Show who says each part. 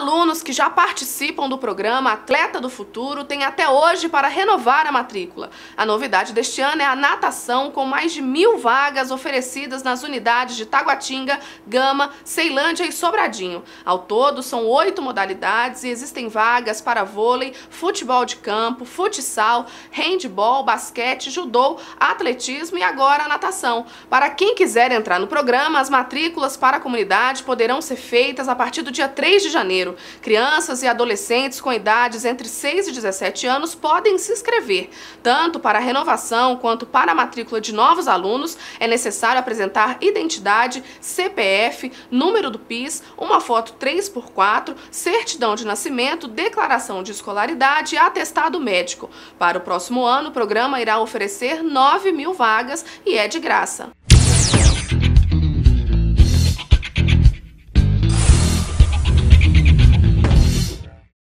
Speaker 1: Alunos que já participam do programa Atleta do Futuro têm até hoje para renovar a matrícula. A novidade deste ano é a natação, com mais de mil vagas oferecidas nas unidades de Taguatinga, Gama, Ceilândia e Sobradinho. Ao todo, são oito modalidades e existem vagas para vôlei, futebol de campo, futsal, handball, basquete, judô, atletismo e agora natação. Para quem quiser entrar no programa, as matrículas para a comunidade poderão ser feitas a partir do dia 3 de janeiro Janeiro. Crianças e adolescentes com idades entre 6 e 17 anos podem se inscrever. Tanto para a renovação quanto para a matrícula de novos alunos, é necessário apresentar identidade, CPF, número do PIS, uma foto 3x4, certidão de nascimento, declaração de escolaridade e atestado médico. Para o próximo ano, o programa irá oferecer 9 mil vagas e é de graça.